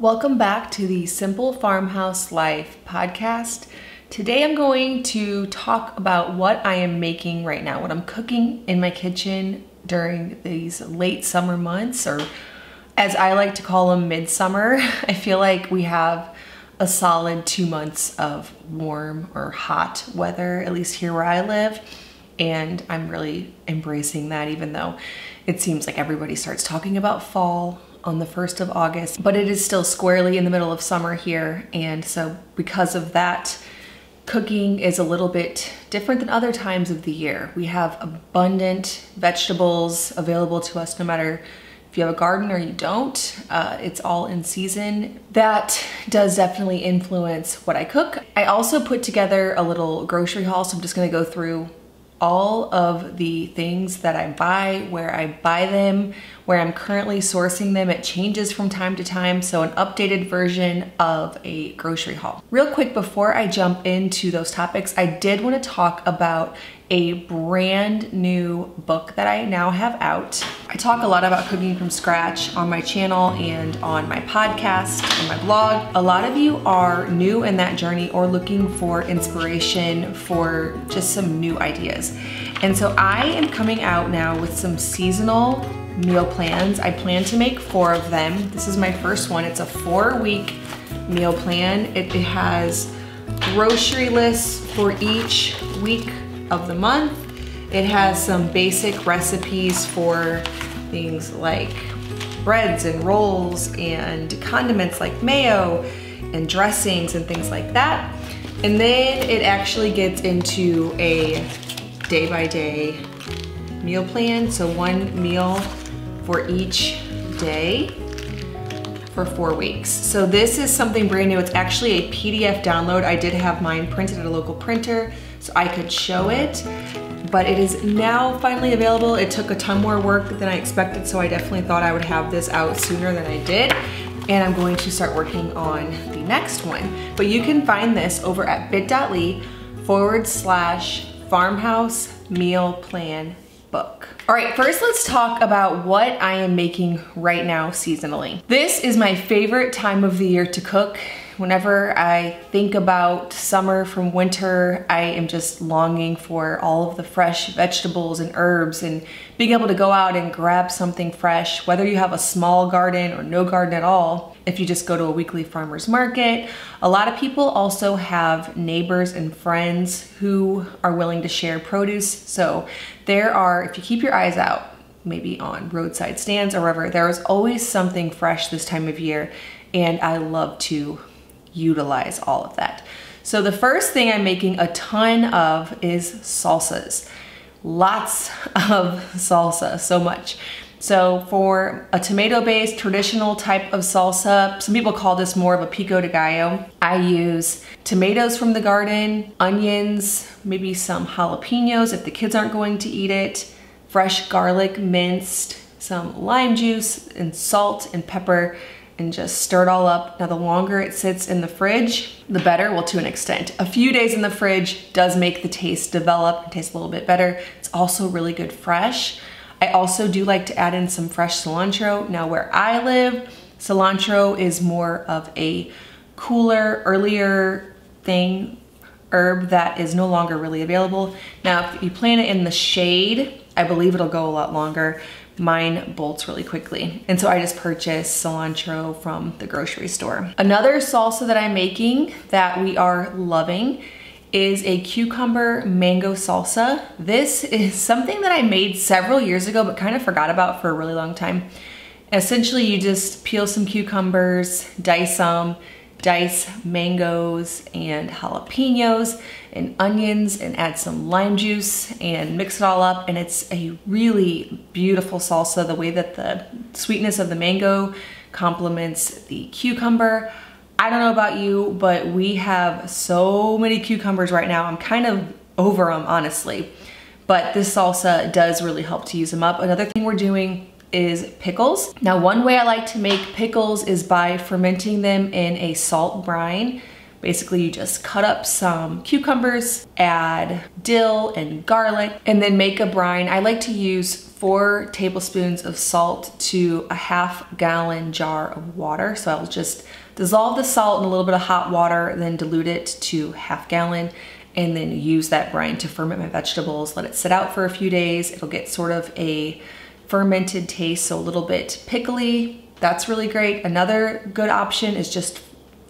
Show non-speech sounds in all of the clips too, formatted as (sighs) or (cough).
Welcome back to the Simple Farmhouse Life podcast. Today I'm going to talk about what I am making right now, what I'm cooking in my kitchen during these late summer months, or as I like to call them, midsummer. (laughs) I feel like we have a solid two months of warm or hot weather, at least here where I live. And I'm really embracing that, even though it seems like everybody starts talking about fall on the 1st of August, but it is still squarely in the middle of summer here. And so because of that, cooking is a little bit different than other times of the year. We have abundant vegetables available to us no matter if you have a garden or you don't. Uh, it's all in season. That does definitely influence what I cook. I also put together a little grocery haul, so I'm just gonna go through all of the things that I buy, where I buy them, where I'm currently sourcing them. It changes from time to time, so an updated version of a grocery haul. Real quick before I jump into those topics, I did want to talk about a brand new book that I now have out. I talk a lot about cooking from scratch on my channel and on my podcast and my blog. A lot of you are new in that journey or looking for inspiration for just some new ideas. And so I am coming out now with some seasonal meal plans. I plan to make four of them. This is my first one. It's a four week meal plan. It, it has grocery lists for each week of the month. It has some basic recipes for things like breads and rolls and condiments like mayo and dressings and things like that. And then it actually gets into a day by day meal plan. So one meal for each day for four weeks. So this is something brand new. It's actually a PDF download. I did have mine printed at a local printer so I could show it, but it is now finally available. It took a ton more work than I expected, so I definitely thought I would have this out sooner than I did. And I'm going to start working on the next one. But you can find this over at bit.ly forward slash farmhouse meal plan book. All right, first let's talk about what I am making right now seasonally. This is my favorite time of the year to cook. Whenever I think about summer from winter, I am just longing for all of the fresh vegetables and herbs and being able to go out and grab something fresh, whether you have a small garden or no garden at all. If you just go to a weekly farmer's market, a lot of people also have neighbors and friends who are willing to share produce. So there are, if you keep your eyes out, maybe on roadside stands or wherever, there is always something fresh this time of year. And I love to utilize all of that. So the first thing I'm making a ton of is salsas. Lots (laughs) of salsa, so much. So for a tomato-based traditional type of salsa, some people call this more of a pico de gallo. I use tomatoes from the garden, onions, maybe some jalapenos if the kids aren't going to eat it, fresh garlic minced, some lime juice and salt and pepper and just stir it all up. Now the longer it sits in the fridge, the better, well to an extent. A few days in the fridge does make the taste develop and taste a little bit better. It's also really good fresh. I also do like to add in some fresh cilantro. Now where I live, cilantro is more of a cooler, earlier thing, herb that is no longer really available. Now if you plant it in the shade, I believe it'll go a lot longer mine bolts really quickly. And so I just purchased cilantro from the grocery store. Another salsa that I'm making that we are loving is a cucumber mango salsa. This is something that I made several years ago but kind of forgot about for a really long time. Essentially, you just peel some cucumbers, dice them, dice mangoes and jalapenos and onions and add some lime juice and mix it all up and it's a really beautiful salsa the way that the sweetness of the mango complements the cucumber. I don't know about you, but we have so many cucumbers right now. I'm kind of over them, honestly. But this salsa does really help to use them up. Another thing we're doing is pickles. Now one way I like to make pickles is by fermenting them in a salt brine. Basically you just cut up some cucumbers, add dill and garlic, and then make a brine. I like to use four tablespoons of salt to a half gallon jar of water. So I'll just dissolve the salt in a little bit of hot water, then dilute it to half gallon and then use that brine to ferment my vegetables. Let it sit out for a few days. It'll get sort of a fermented taste, so a little bit pickly. That's really great. Another good option is just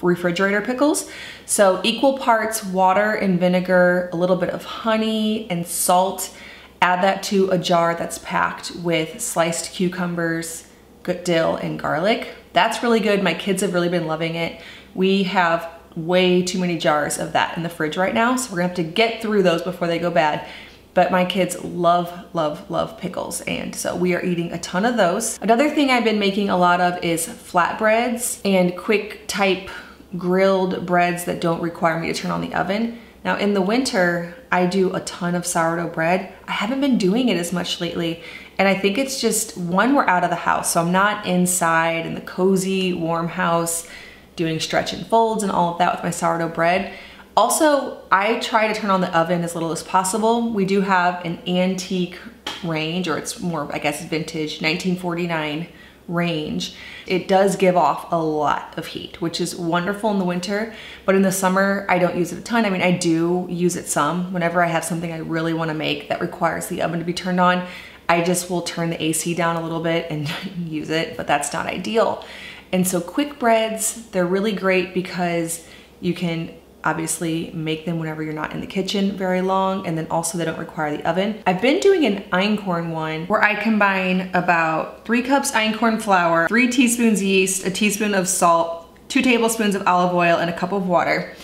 refrigerator pickles. So equal parts water and vinegar, a little bit of honey and salt. Add that to a jar that's packed with sliced cucumbers, good dill, and garlic. That's really good. My kids have really been loving it. We have way too many jars of that in the fridge right now, so we're gonna have to get through those before they go bad. But my kids love, love, love pickles, and so we are eating a ton of those. Another thing I've been making a lot of is flatbreads and quick type grilled breads that don't require me to turn on the oven. Now in the winter, I do a ton of sourdough bread. I haven't been doing it as much lately. And I think it's just, one, we're out of the house. So I'm not inside in the cozy, warm house doing stretch and folds and all of that with my sourdough bread. Also, I try to turn on the oven as little as possible. We do have an antique range, or it's more, I guess, vintage, 1949 range. It does give off a lot of heat, which is wonderful in the winter, but in the summer, I don't use it a ton. I mean, I do use it some. Whenever I have something I really wanna make that requires the oven to be turned on, I just will turn the AC down a little bit and (laughs) use it, but that's not ideal. And so quick breads, they're really great because you can obviously make them whenever you're not in the kitchen very long and then also they don't require the oven. I've been doing an einkorn one where I combine about three cups einkorn flour, three teaspoons yeast, a teaspoon of salt, two tablespoons of olive oil, and a cup of water.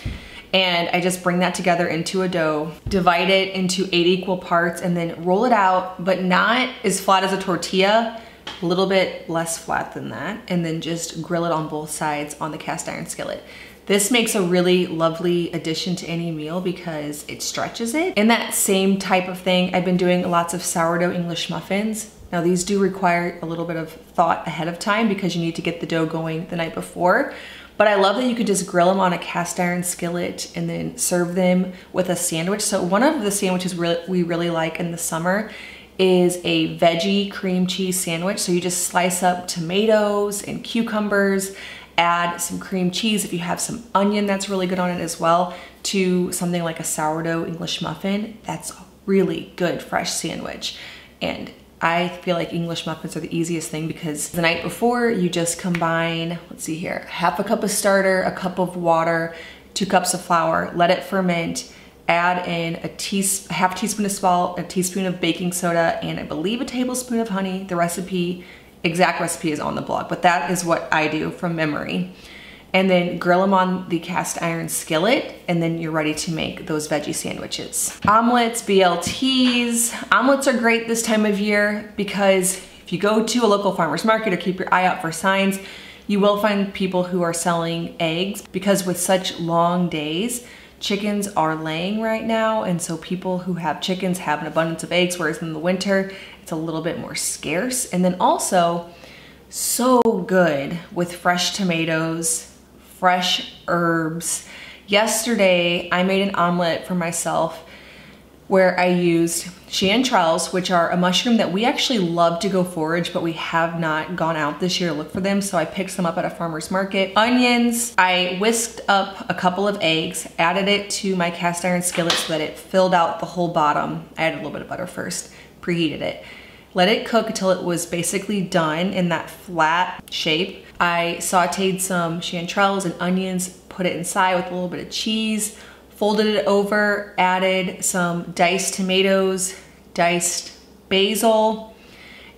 And I just bring that together into a dough, divide it into eight equal parts, and then roll it out, but not as flat as a tortilla, a little bit less flat than that, and then just grill it on both sides on the cast iron skillet. This makes a really lovely addition to any meal because it stretches it. In that same type of thing, I've been doing lots of sourdough English muffins. Now these do require a little bit of thought ahead of time because you need to get the dough going the night before. But I love that you could just grill them on a cast iron skillet and then serve them with a sandwich. So one of the sandwiches we really like in the summer is a veggie cream cheese sandwich. So you just slice up tomatoes and cucumbers add some cream cheese if you have some onion that's really good on it as well to something like a sourdough English muffin. That's a really good fresh sandwich. And I feel like English muffins are the easiest thing because the night before you just combine, let's see here, half a cup of starter, a cup of water, two cups of flour, let it ferment, add in a, teaspoon, half teaspoon of salt, a teaspoon of baking soda, and I believe a tablespoon of honey. The recipe exact recipe is on the blog, but that is what I do from memory. And then grill them on the cast iron skillet, and then you're ready to make those veggie sandwiches. Omelets, BLTs. Omelets are great this time of year because if you go to a local farmer's market or keep your eye out for signs, you will find people who are selling eggs because with such long days, chickens are laying right now and so people who have chickens have an abundance of eggs whereas in the winter it's a little bit more scarce. And then also so good with fresh tomatoes fresh herbs. Yesterday I made an omelet for myself where I used chanterelles, which are a mushroom that we actually love to go forage, but we have not gone out this year to look for them. So I picked some up at a farmer's market. Onions, I whisked up a couple of eggs, added it to my cast iron skillet so that it filled out the whole bottom. I added a little bit of butter first, preheated it. Let it cook until it was basically done in that flat shape. I sauteed some chanterelles and onions, put it inside with a little bit of cheese, folded it over, added some diced tomatoes, diced basil,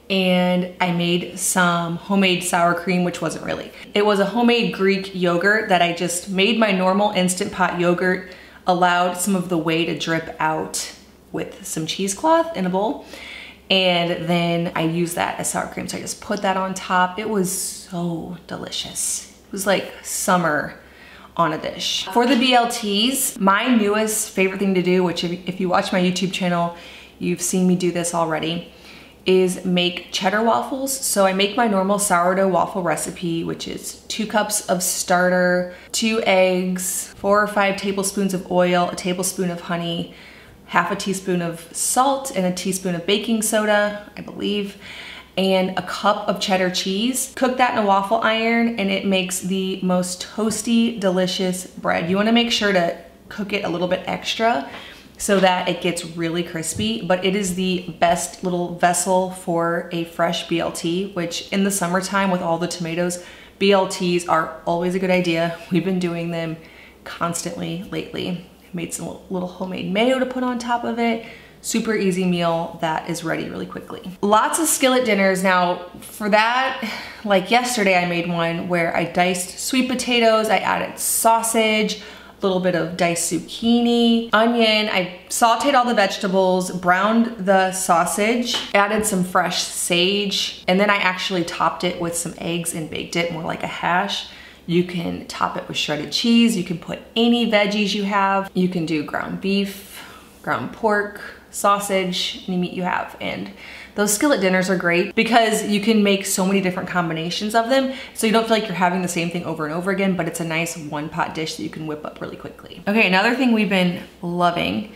and I made some homemade sour cream, which wasn't really. It was a homemade Greek yogurt that I just made my normal Instant Pot yogurt, allowed some of the whey to drip out with some cheesecloth in a bowl. And then I used that as sour cream. So I just put that on top. It was so delicious. It was like summer on a dish. For the BLTs, my newest favorite thing to do, which if, if you watch my YouTube channel, you've seen me do this already, is make cheddar waffles. So I make my normal sourdough waffle recipe, which is two cups of starter, two eggs, four or five tablespoons of oil, a tablespoon of honey, half a teaspoon of salt and a teaspoon of baking soda, I believe, and a cup of cheddar cheese. Cook that in a waffle iron and it makes the most toasty, delicious bread. You wanna make sure to cook it a little bit extra so that it gets really crispy, but it is the best little vessel for a fresh BLT, which in the summertime with all the tomatoes, BLTs are always a good idea. We've been doing them constantly lately. Made some little homemade mayo to put on top of it. Super easy meal that is ready really quickly. Lots of skillet dinners. Now for that, like yesterday I made one where I diced sweet potatoes, I added sausage, a little bit of diced zucchini, onion. I sauteed all the vegetables, browned the sausage, added some fresh sage, and then I actually topped it with some eggs and baked it more like a hash. You can top it with shredded cheese. You can put any veggies you have. You can do ground beef, ground pork, sausage, any meat you have. And those skillet dinners are great because you can make so many different combinations of them. So you don't feel like you're having the same thing over and over again, but it's a nice one pot dish that you can whip up really quickly. Okay, another thing we've been loving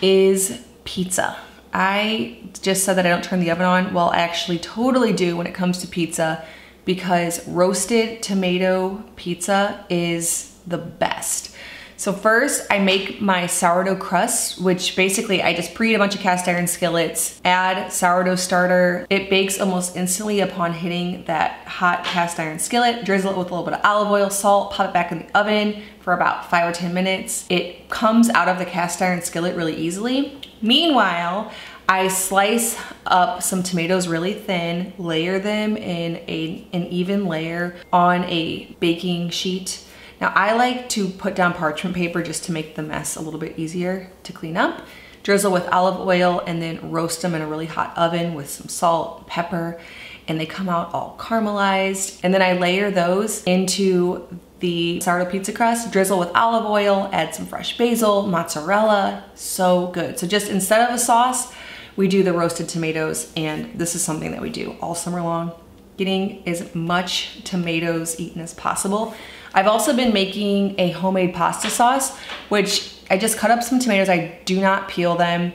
is pizza. I just said that I don't turn the oven on. Well, I actually totally do when it comes to pizza because roasted tomato pizza is the best. So first I make my sourdough crust, which basically I just preheat a bunch of cast iron skillets, add sourdough starter. It bakes almost instantly upon hitting that hot cast iron skillet, drizzle it with a little bit of olive oil, salt, pop it back in the oven for about five or 10 minutes. It comes out of the cast iron skillet really easily. Meanwhile, I slice up some tomatoes really thin, layer them in a, an even layer on a baking sheet now I like to put down parchment paper just to make the mess a little bit easier to clean up. Drizzle with olive oil and then roast them in a really hot oven with some salt, pepper, and they come out all caramelized. And then I layer those into the sourdough pizza crust, drizzle with olive oil, add some fresh basil, mozzarella, so good. So just instead of a sauce, we do the roasted tomatoes and this is something that we do all summer long, getting as much tomatoes eaten as possible. I've also been making a homemade pasta sauce, which I just cut up some tomatoes. I do not peel them.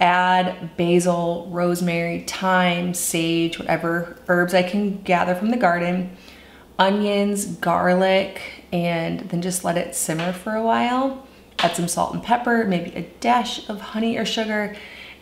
Add basil, rosemary, thyme, sage, whatever herbs I can gather from the garden, onions, garlic, and then just let it simmer for a while. Add some salt and pepper, maybe a dash of honey or sugar,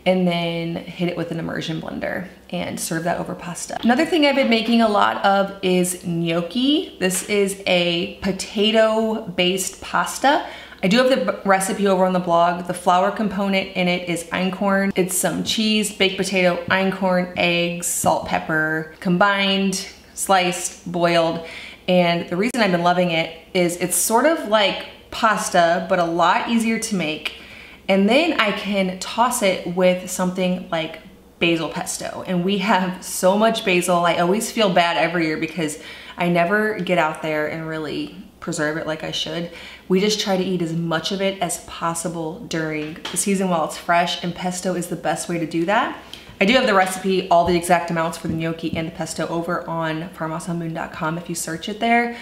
and then hit it with an immersion blender and serve that over pasta. Another thing I've been making a lot of is gnocchi. This is a potato-based pasta. I do have the recipe over on the blog. The flour component in it is einkorn. It's some cheese, baked potato, einkorn, eggs, salt, pepper, combined, sliced, boiled. And the reason I've been loving it is it's sort of like pasta, but a lot easier to make. And then I can toss it with something like basil pesto. And we have so much basil. I always feel bad every year because I never get out there and really preserve it like I should. We just try to eat as much of it as possible during the season while it's fresh and pesto is the best way to do that. I do have the recipe, all the exact amounts for the gnocchi and the pesto over on farmhouseonboone.com if you search it there.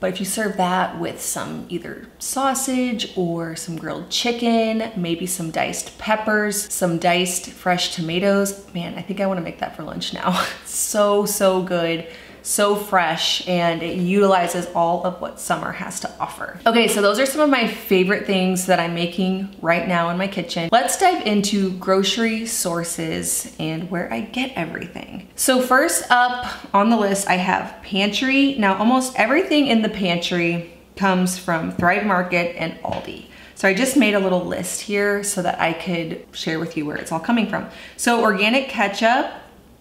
But if you serve that with some either sausage or some grilled chicken, maybe some diced peppers, some diced fresh tomatoes, man, I think I wanna make that for lunch now. (laughs) so, so good so fresh and it utilizes all of what summer has to offer. Okay, so those are some of my favorite things that I'm making right now in my kitchen. Let's dive into grocery sources and where I get everything. So first up on the list, I have pantry. Now almost everything in the pantry comes from Thrive Market and Aldi. So I just made a little list here so that I could share with you where it's all coming from. So organic ketchup,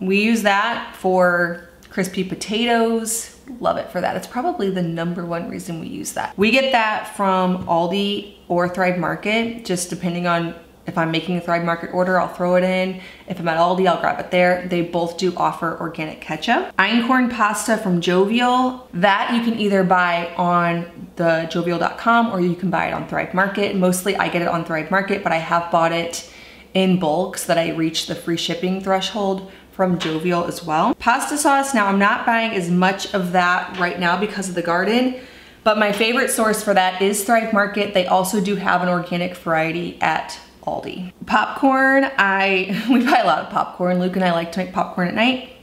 we use that for crispy potatoes. Love it for that. It's probably the number one reason we use that. We get that from Aldi or Thrive Market, just depending on if I'm making a Thrive Market order, I'll throw it in. If I'm at Aldi, I'll grab it there. They both do offer organic ketchup. Einkorn pasta from Jovial. That you can either buy on the jovial.com or you can buy it on Thrive Market. Mostly I get it on Thrive Market, but I have bought it in bulk so that I reach the free shipping threshold from Jovial as well. Pasta sauce, now I'm not buying as much of that right now because of the garden, but my favorite source for that is Thrive Market. They also do have an organic variety at Aldi. Popcorn, I (laughs) we buy a lot of popcorn. Luke and I like to make popcorn at night.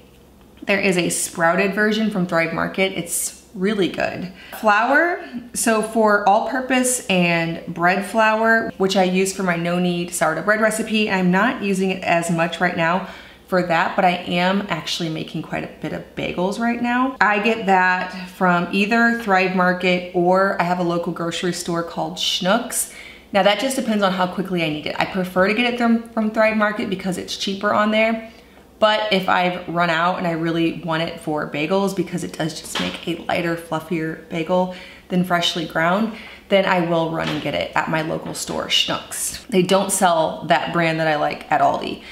There is a sprouted version from Thrive Market. It's really good. Flour, so for all-purpose and bread flour, which I use for my no-knead sourdough bread recipe, I'm not using it as much right now for that, but I am actually making quite a bit of bagels right now. I get that from either Thrive Market or I have a local grocery store called Schnucks. Now that just depends on how quickly I need it. I prefer to get it from, from Thrive Market because it's cheaper on there. But if I've run out and I really want it for bagels because it does just make a lighter, fluffier bagel than freshly ground, then I will run and get it at my local store, Schnucks. They don't sell that brand that I like at Aldi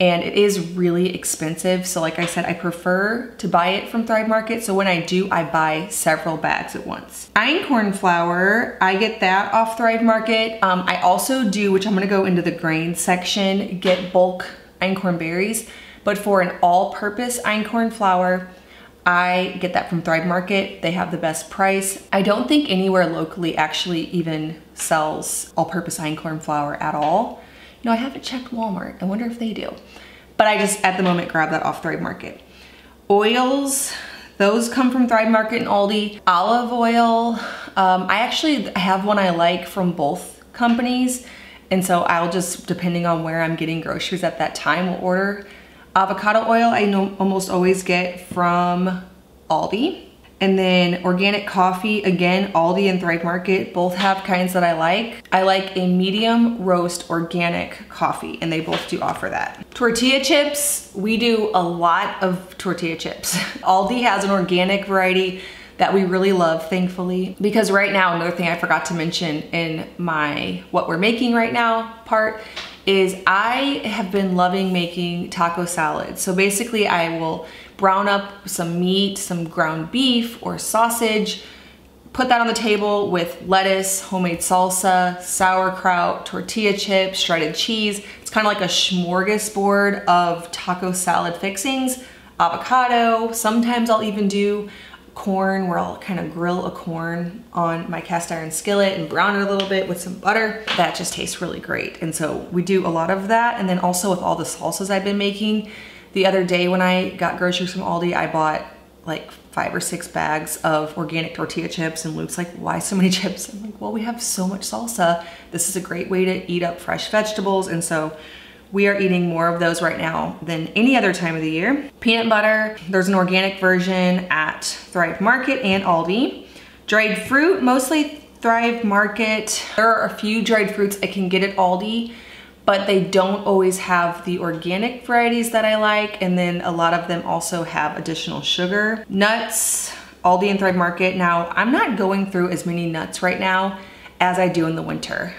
and it is really expensive. So like I said, I prefer to buy it from Thrive Market. So when I do, I buy several bags at once. Einkorn flour, I get that off Thrive Market. Um, I also do, which I'm gonna go into the grain section, get bulk einkorn berries. But for an all-purpose einkorn flour, I get that from Thrive Market. They have the best price. I don't think anywhere locally actually even sells all-purpose einkorn flour at all. No, I haven't checked Walmart. I wonder if they do. But I just, at the moment, grab that off Thrive Market. Oils, those come from Thrive Market and Aldi. Olive oil, um, I actually have one I like from both companies. And so I'll just, depending on where I'm getting groceries at that time, will order avocado oil. I know almost always get from Aldi. And then organic coffee, again, Aldi and Thrive Market both have kinds that I like. I like a medium roast organic coffee and they both do offer that. Tortilla chips, we do a lot of tortilla chips. (laughs) Aldi has an organic variety that we really love, thankfully. Because right now, another thing I forgot to mention in my what we're making right now part is I have been loving making taco salad. So basically I will brown up some meat, some ground beef or sausage, put that on the table with lettuce, homemade salsa, sauerkraut, tortilla chips, shredded cheese. It's kind of like a smorgasbord of taco salad fixings, avocado. Sometimes I'll even do corn where I'll kind of grill a corn on my cast iron skillet and brown it a little bit with some butter. That just tastes really great. And so we do a lot of that. And then also with all the salsas I've been making, the other day when I got groceries from Aldi, I bought like five or six bags of organic tortilla chips and Luke's like, why so many (laughs) chips? I'm like, well, we have so much salsa. This is a great way to eat up fresh vegetables. And so we are eating more of those right now than any other time of the year. Peanut butter, there's an organic version at Thrive Market and Aldi. Dried fruit, mostly Thrive Market. There are a few dried fruits I can get at Aldi but they don't always have the organic varieties that I like. And then a lot of them also have additional sugar. Nuts, Aldi and Thrive Market. Now, I'm not going through as many nuts right now as I do in the winter.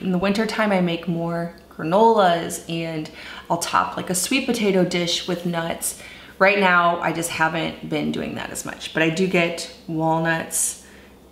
In the winter time, I make more granolas and I'll top like a sweet potato dish with nuts. Right now, I just haven't been doing that as much, but I do get walnuts,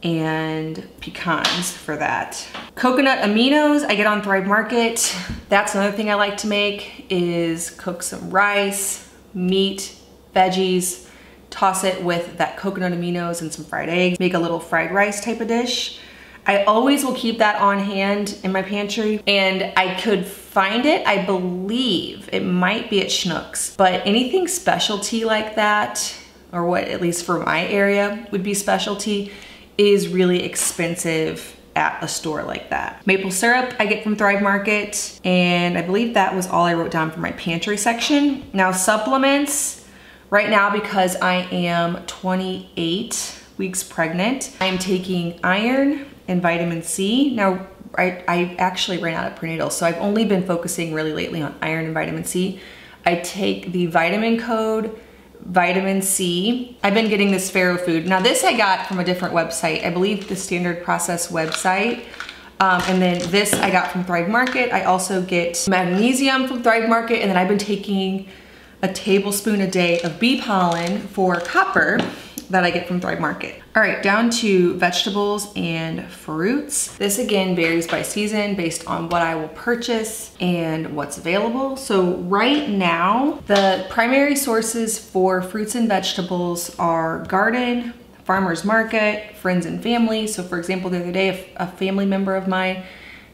and pecans for that. Coconut aminos I get on Thrive Market. That's another thing I like to make is cook some rice, meat, veggies, toss it with that coconut aminos and some fried eggs, make a little fried rice type of dish. I always will keep that on hand in my pantry and I could find it, I believe it might be at Schnucks, but anything specialty like that, or what at least for my area would be specialty, is really expensive at a store like that. Maple syrup I get from Thrive Market and I believe that was all I wrote down for my pantry section. Now supplements, right now because I am 28 weeks pregnant, I am taking iron and vitamin C. Now I, I actually ran out of prenatal so I've only been focusing really lately on iron and vitamin C. I take the vitamin code vitamin C. I've been getting this Ferrofood. Now this I got from a different website. I believe the Standard Process website. Um, and then this I got from Thrive Market. I also get magnesium from Thrive Market. And then I've been taking a tablespoon a day of bee pollen for copper that I get from Thrive Market. All right, down to vegetables and fruits. This again varies by season based on what I will purchase and what's available. So right now, the primary sources for fruits and vegetables are garden, farmer's market, friends and family. So for example, the other day, a family member of mine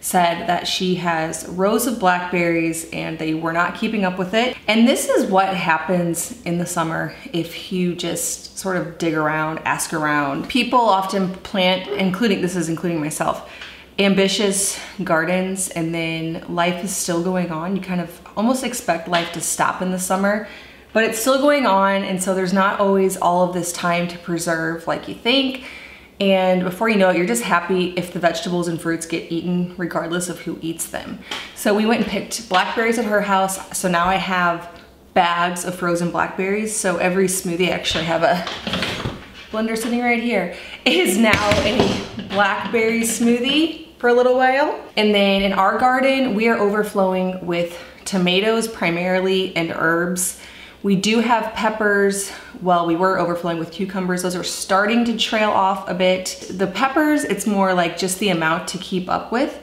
said that she has rows of blackberries and they were not keeping up with it. And this is what happens in the summer if you just sort of dig around, ask around. People often plant, including, this is including myself, ambitious gardens and then life is still going on. You kind of almost expect life to stop in the summer, but it's still going on and so there's not always all of this time to preserve like you think. And before you know it, you're just happy if the vegetables and fruits get eaten regardless of who eats them. So we went and picked blackberries at her house. So now I have bags of frozen blackberries. So every smoothie, I actually have a blender sitting right here, is now a blackberry smoothie for a little while. And then in our garden, we are overflowing with tomatoes primarily and herbs. We do have peppers. Well, we were overflowing with cucumbers. Those are starting to trail off a bit. The peppers, it's more like just the amount to keep up with,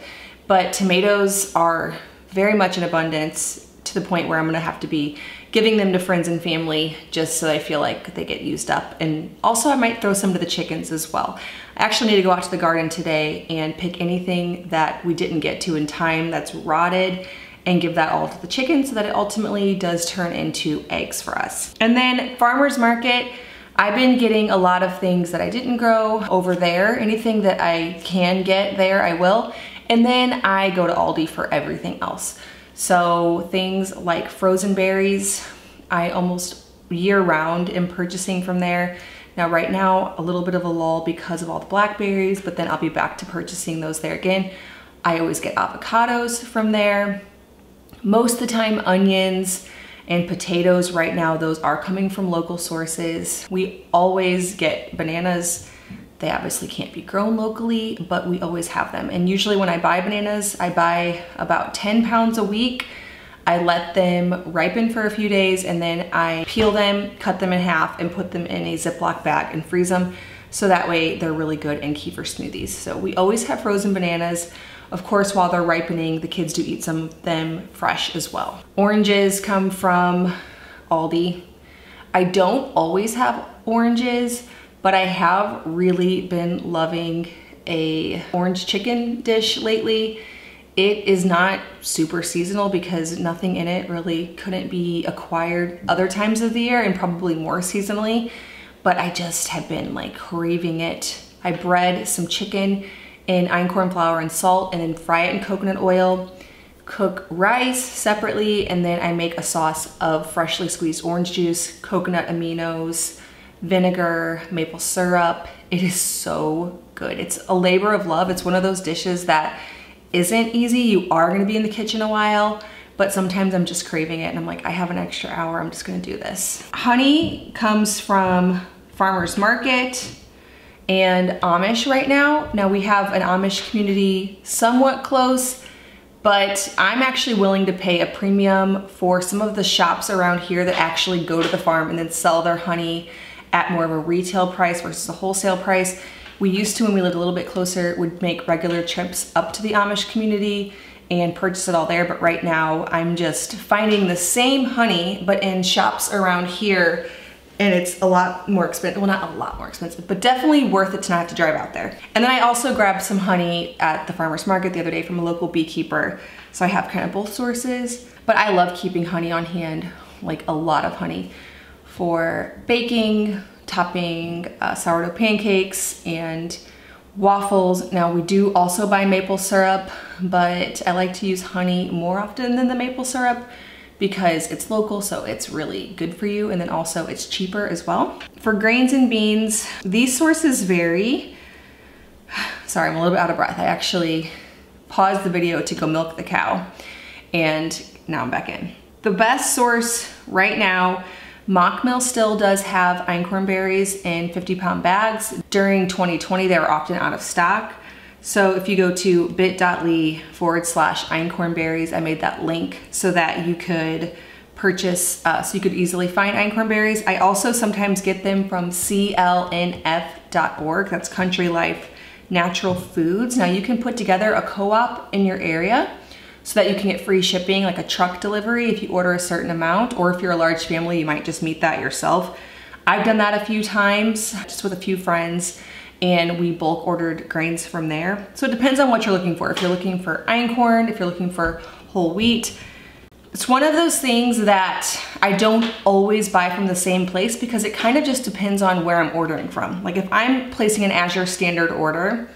but tomatoes are very much in abundance to the point where I'm gonna have to be giving them to friends and family just so I feel like they get used up. And also I might throw some to the chickens as well. I actually need to go out to the garden today and pick anything that we didn't get to in time that's rotted and give that all to the chicken so that it ultimately does turn into eggs for us. And then farmer's market, I've been getting a lot of things that I didn't grow over there. Anything that I can get there, I will. And then I go to Aldi for everything else. So things like frozen berries, I almost year round am purchasing from there. Now right now, a little bit of a lull because of all the blackberries, but then I'll be back to purchasing those there again. I always get avocados from there. Most of the time onions and potatoes right now, those are coming from local sources. We always get bananas. They obviously can't be grown locally, but we always have them. And usually when I buy bananas, I buy about 10 pounds a week. I let them ripen for a few days and then I peel them, cut them in half and put them in a Ziploc bag and freeze them. So that way they're really good and kefir smoothies. So we always have frozen bananas. Of course, while they're ripening, the kids do eat some of them fresh as well. Oranges come from Aldi. I don't always have oranges, but I have really been loving a orange chicken dish lately. It is not super seasonal because nothing in it really couldn't be acquired other times of the year and probably more seasonally, but I just have been like craving it. I bread some chicken in einkorn flour and salt and then fry it in coconut oil. Cook rice separately and then I make a sauce of freshly squeezed orange juice, coconut aminos, vinegar, maple syrup. It is so good. It's a labor of love. It's one of those dishes that isn't easy. You are gonna be in the kitchen a while, but sometimes I'm just craving it and I'm like, I have an extra hour, I'm just gonna do this. Honey comes from farmer's market and Amish right now. Now we have an Amish community somewhat close, but I'm actually willing to pay a premium for some of the shops around here that actually go to the farm and then sell their honey at more of a retail price versus a wholesale price. We used to, when we lived a little bit closer, would make regular trips up to the Amish community and purchase it all there. But right now I'm just finding the same honey, but in shops around here and it's a lot more expensive. Well, not a lot more expensive, but definitely worth it to not have to drive out there. And then I also grabbed some honey at the farmer's market the other day from a local beekeeper. So I have kind of both sources, but I love keeping honey on hand, like a lot of honey for baking, topping uh, sourdough pancakes and waffles. Now we do also buy maple syrup, but I like to use honey more often than the maple syrup because it's local, so it's really good for you. And then also it's cheaper as well. For grains and beans, these sources vary. (sighs) Sorry, I'm a little bit out of breath. I actually paused the video to go milk the cow and now I'm back in. The best source right now, Mockmill still does have einkorn berries in 50 pound bags. During 2020, they were often out of stock. So if you go to bit.ly forward slash einkornberries, I made that link so that you could purchase, uh, so you could easily find einkorn berries. I also sometimes get them from clnf.org, that's Country Life Natural Foods. Now you can put together a co-op in your area so that you can get free shipping, like a truck delivery if you order a certain amount, or if you're a large family, you might just meet that yourself. I've done that a few times, just with a few friends, and we bulk ordered grains from there. So it depends on what you're looking for. If you're looking for einkorn, if you're looking for whole wheat, it's one of those things that I don't always buy from the same place because it kind of just depends on where I'm ordering from. Like if I'm placing an Azure standard order,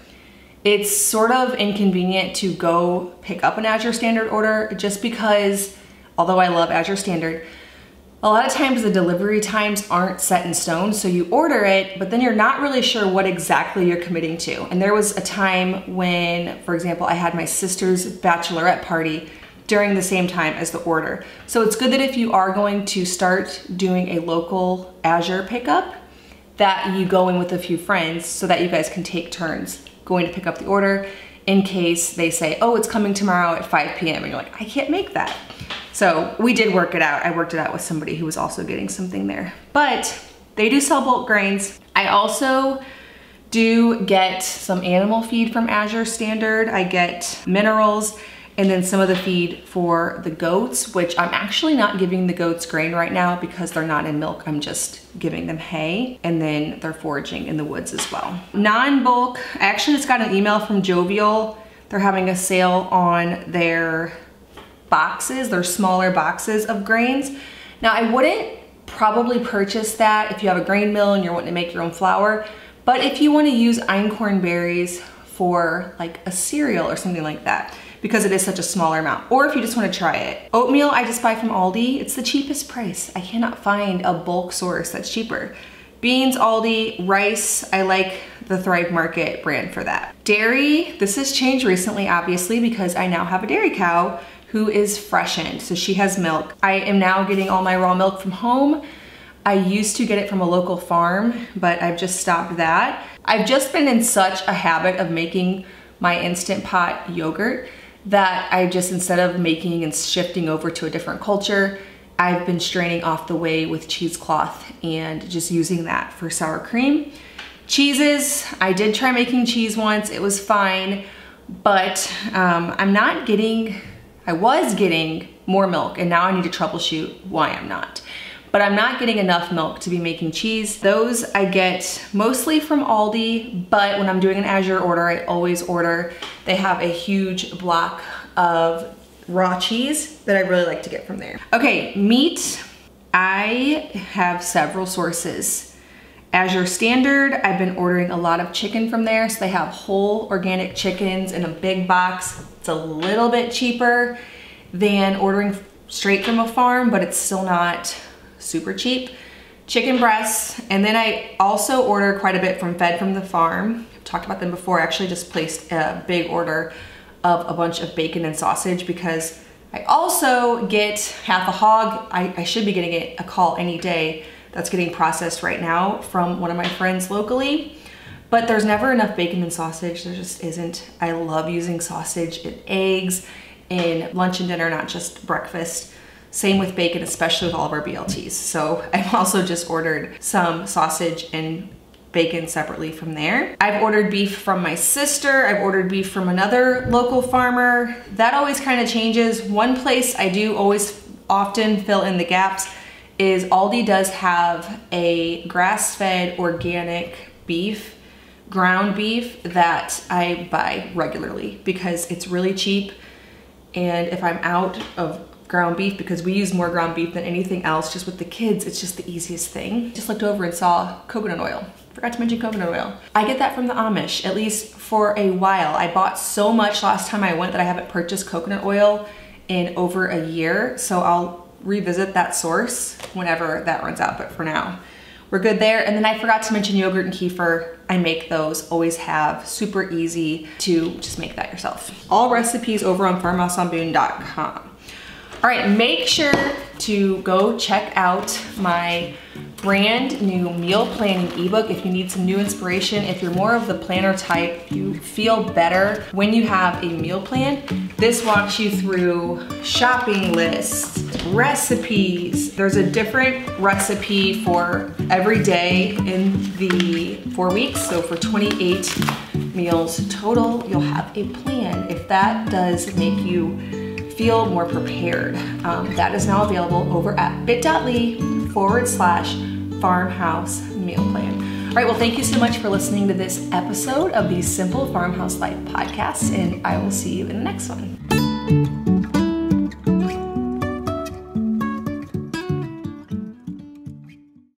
it's sort of inconvenient to go pick up an Azure standard order just because, although I love Azure standard, a lot of times the delivery times aren't set in stone, so you order it, but then you're not really sure what exactly you're committing to. And there was a time when, for example, I had my sister's bachelorette party during the same time as the order. So it's good that if you are going to start doing a local Azure pickup, that you go in with a few friends so that you guys can take turns going to pick up the order in case they say, oh, it's coming tomorrow at 5 p.m. And you're like, I can't make that. So we did work it out. I worked it out with somebody who was also getting something there. But they do sell bulk grains. I also do get some animal feed from Azure Standard. I get minerals and then some of the feed for the goats, which I'm actually not giving the goats grain right now because they're not in milk. I'm just giving them hay and then they're foraging in the woods as well. Non-bulk, I actually just got an email from Jovial. They're having a sale on their boxes, their smaller boxes of grains. Now I wouldn't probably purchase that if you have a grain mill and you're wanting to make your own flour, but if you wanna use einkorn berries for like a cereal or something like that, because it is such a smaller amount. Or if you just wanna try it. Oatmeal I just buy from Aldi. It's the cheapest price. I cannot find a bulk source that's cheaper. Beans, Aldi, rice, I like the Thrive Market brand for that. Dairy, this has changed recently obviously because I now have a dairy cow who is freshened, so she has milk. I am now getting all my raw milk from home. I used to get it from a local farm, but I've just stopped that. I've just been in such a habit of making my Instant Pot yogurt that I just, instead of making and shifting over to a different culture, I've been straining off the whey with cheesecloth and just using that for sour cream. Cheeses, I did try making cheese once, it was fine, but um, I'm not getting, I was getting more milk and now I need to troubleshoot why I'm not but I'm not getting enough milk to be making cheese. Those I get mostly from Aldi, but when I'm doing an Azure order, I always order. They have a huge block of raw cheese that I really like to get from there. Okay, meat. I have several sources. Azure Standard, I've been ordering a lot of chicken from there. So they have whole organic chickens in a big box. It's a little bit cheaper than ordering straight from a farm, but it's still not super cheap. Chicken breasts, and then I also order quite a bit from Fed from the Farm. I've talked about them before. I actually just placed a big order of a bunch of bacon and sausage because I also get half a hog. I, I should be getting it, a call any day that's getting processed right now from one of my friends locally. But there's never enough bacon and sausage. There just isn't. I love using sausage and eggs in lunch and dinner, not just breakfast. Same with bacon, especially with all of our BLTs. So (laughs) I've also just ordered some sausage and bacon separately from there. I've ordered beef from my sister. I've ordered beef from another local farmer. That always kind of changes. One place I do always often fill in the gaps is Aldi does have a grass-fed organic beef, ground beef that I buy regularly because it's really cheap. And if I'm out of ground beef because we use more ground beef than anything else. Just with the kids, it's just the easiest thing. Just looked over and saw coconut oil. Forgot to mention coconut oil. I get that from the Amish, at least for a while. I bought so much last time I went that I haven't purchased coconut oil in over a year. So I'll revisit that source whenever that runs out. But for now, we're good there. And then I forgot to mention yogurt and kefir. I make those, always have, super easy to just make that yourself. All recipes over on farmhouseonboone.com. All right, make sure to go check out my brand new meal planning ebook if you need some new inspiration. If you're more of the planner type, you feel better when you have a meal plan. This walks you through shopping lists, recipes. There's a different recipe for every day in the four weeks. So for 28 meals total, you'll have a plan. If that does make you feel more prepared. Um, that is now available over at bit.ly forward slash farmhouse meal plan. All right, well, thank you so much for listening to this episode of the Simple Farmhouse Life podcast, and I will see you in the next one.